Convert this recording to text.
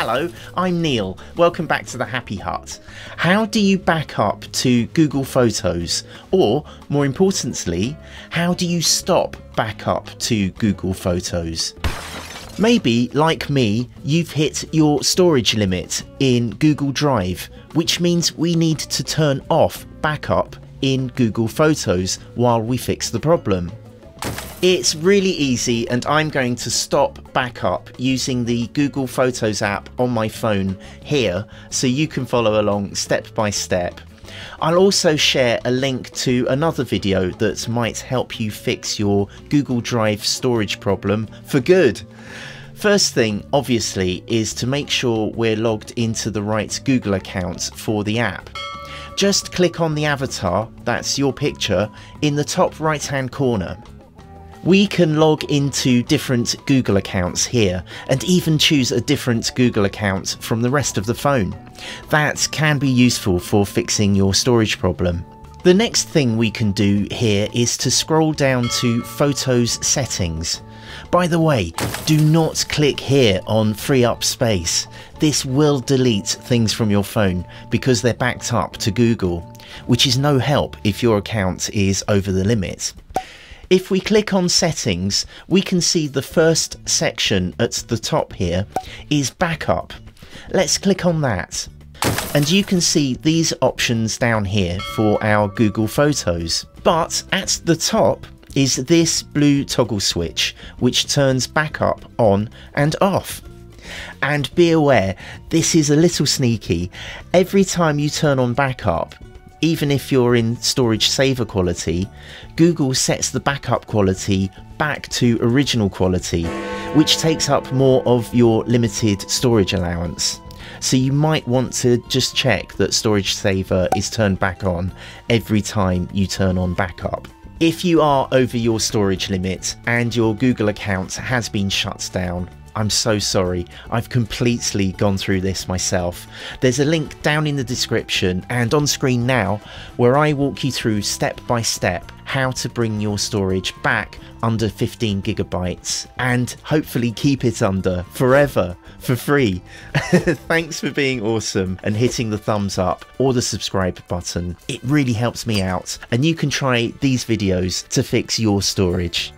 Hello, I'm Neil. Welcome back to the Happy Hut. How do you back up to Google Photos? Or, more importantly, how do you stop backup to Google Photos? Maybe, like me, you've hit your storage limit in Google Drive, which means we need to turn off backup in Google Photos while we fix the problem. It's really easy and I'm going to stop backup using the Google Photos app on my phone here so you can follow along step by step. I'll also share a link to another video that might help you fix your Google Drive storage problem for good. First thing, obviously, is to make sure we're logged into the right Google account for the app. Just click on the avatar, that's your picture, in the top right hand corner. We can log into different Google accounts here and even choose a different Google account from the rest of the phone. That can be useful for fixing your storage problem. The next thing we can do here is to scroll down to Photos Settings. By the way, do not click here on Free Up Space. This will delete things from your phone because they're backed up to Google, which is no help if your account is over the limit. If we click on settings, we can see the first section at the top here is backup. Let's click on that. And you can see these options down here for our Google Photos. But at the top is this blue toggle switch, which turns backup on and off. And be aware, this is a little sneaky. Every time you turn on backup, even if you're in storage saver quality, Google sets the backup quality back to original quality, which takes up more of your limited storage allowance. So you might want to just check that storage saver is turned back on every time you turn on backup. If you are over your storage limit and your Google account has been shut down, I'm so sorry. I've completely gone through this myself. There's a link down in the description and on screen now where I walk you through step by step how to bring your storage back under 15 gigabytes and hopefully keep it under forever for free. Thanks for being awesome and hitting the thumbs up or the subscribe button. It really helps me out and you can try these videos to fix your storage.